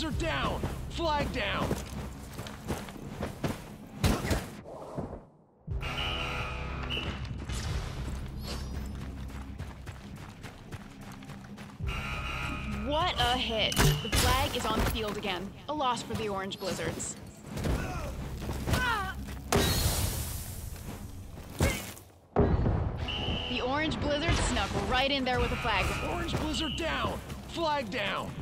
Blizzard down! Flag down! What a hit! The flag is on the field again. A loss for the Orange Blizzards. The Orange Blizzard snuck right in there with the flag. Orange Blizzard down! Flag down!